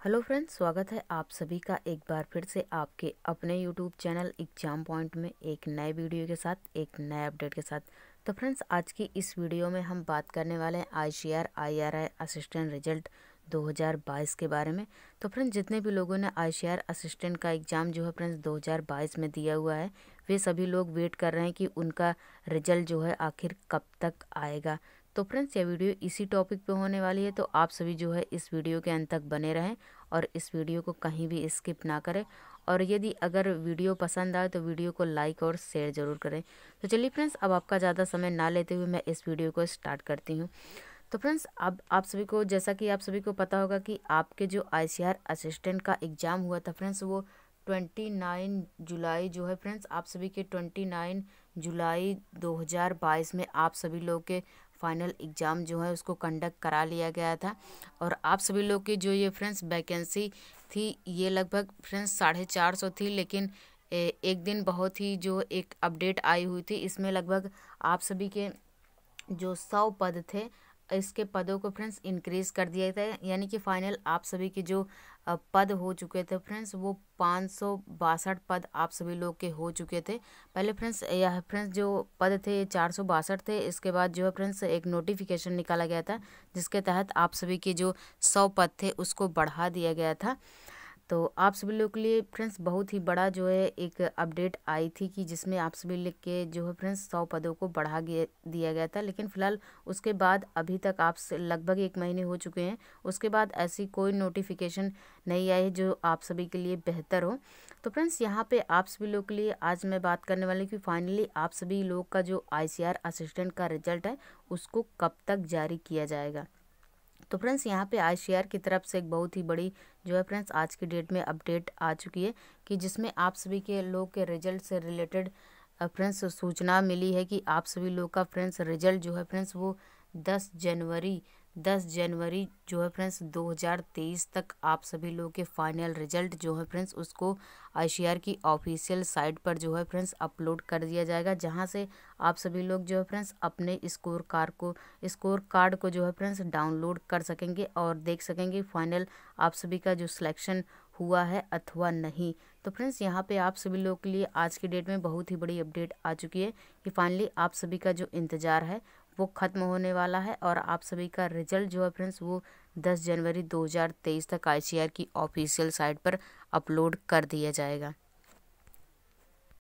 Hello friends, स्वागत है आप सभी का एक बार फिर से आपके अपने यूट्यूब चैनल एग्ज़ाम पॉइंट में एक नए वीडियो के साथ, एक नए अपडेट के साथ। तो फ्रेंड्स, आज की इस वीडियो में हम बात करने वाले हैं I C R I R I assistant result 2022 के बारे में। तो फ्रेंड्स, जितने भी लोगों ने आईसीआर असिस्टेंट का एग्ज़ाम जो है फ्रेंड्स 2022 में दिया हुआ है, वे सभी लोग वेट कर रहे हैं कि उनका रिज़ल्ट जो है आखिर कब तक आएगा। तो फ्रेंड्स ये वीडियो इसी टॉपिक पे होने वाली है तो आप सभी जो है इस वीडियो के अंत तक बने रहें और इस वीडियो को कहीं भी स्किप ना करें। और यदि अगर वीडियो पसंद आए तो वीडियो को लाइक और शेयर ज़रूर करें। तो चलिए फ्रेंड्स, अब आपका ज़्यादा समय ना लेते हुए मैं इस वीडियो को स्टार्ट करती हूँ। तो फ्रेंड्स, अब आप सभी को, जैसा कि आप सभी को पता होगा कि आपके जो आईसीआर असिस्टेंट का एग्ज़ाम हुआ था फ्रेंड्स, वो ट्वेंटी नाइन जुलाई जो है फ्रेंड्स, आप सभी के ट्वेंटी नाइन जुलाई 2022 में आप सभी लोग के फाइनल एग्ज़ाम जो है उसको कंडक्ट करा लिया गया था। और आप सभी लोग की जो ये फ्रेंड्स वैकेंसी थी, ये लगभग फ्रेंड्स साढ़े चार सौ थी, लेकिन एक दिन बहुत ही जो एक अपडेट आई हुई थी, इसमें लगभग आप सभी के जो सौ पद थे इसके पदों को फ्रेंड्स इंक्रीज़ कर दिया था। यानी कि फाइनल आप सभी के जो पद हो चुके थे फ्रेंड्स, वो पाँच सौ बासठ पद आप सभी लोग के हो चुके थे। पहले फ्रेंड्स, यह फ्रेंड्स जो पद थे, ये चार सौ बासठ थे। इसके बाद जो है फ्रेंड्स, एक नोटिफिकेशन निकाला गया था, जिसके तहत आप सभी के जो सौ पद थे, उसको बढ़ा दिया गया था। तो आप सभी लोग के लिए फ्रेंड्स बहुत ही बड़ा जो है एक अपडेट आई थी कि जिसमें आप सभी लिख के जो है फ्रेंड्स सौ पदों को बढ़ा दिया गया था। लेकिन फ़िलहाल उसके बाद अभी तक आप लगभग एक महीने हो चुके हैं। उसके बाद ऐसी कोई नोटिफिकेशन नहीं आई जो आप सभी के लिए बेहतर हो। तो फ्रेंड्स, यहाँ पे आप सभी लोग के लिए आज मैं बात करने वाली कि फाइनली आप सभी लोग का जो आईसीआर असिस्टेंट का रिज़ल्ट है, उसको कब तक जारी किया जाएगा? तो फ्रेंड्स, यहाँ पे आई की तरफ़ से एक बहुत ही बड़ी जो है फ्रेंड्स, आज की डेट में अपडेट आ चुकी है कि जिसमें आप सभी के लोग के रिज़ल्ट से रिलेटेड फ्रेंड्स, सूचना मिली है कि आप सभी लोग का फ्रेंड्स, रिज़ल्ट जो है फ्रेंड्स, वो दस जनवरी दस जनवरी जो है फ्रेंड्स 2023 तक आप सभी लोगों के फाइनल रिज़ल्ट जो है फ्रेंड्स, उसको आईसीआर की ऑफिशियल साइट पर जो है फ्रेंड्स अपलोड कर दिया जाएगा, जहाँ से आप सभी लोग जो है फ्रेंड्स, अपने स्कोर कार्ड को स्कोर कार्ड को जो है फ्रेंड्स डाउनलोड कर सकेंगे और देख सकेंगे फाइनल आप सभी का जो सिलेक्शन हुआ है अथवा नहीं। तो फ्रेंड्स, यहाँ पे आप सभी लोगों के लिए आज की डेट में बहुत ही बड़ी अपडेट आ चुकी है कि फाइनली आप सभी का जो इंतज़ार है वो ख़त्म होने वाला है और आप सभी का रिज़ल्ट जो है फ्रेंड्स, वो 10 जनवरी 2023 तक आईसीआर की ऑफिशियल साइट पर अपलोड कर दिया जाएगा।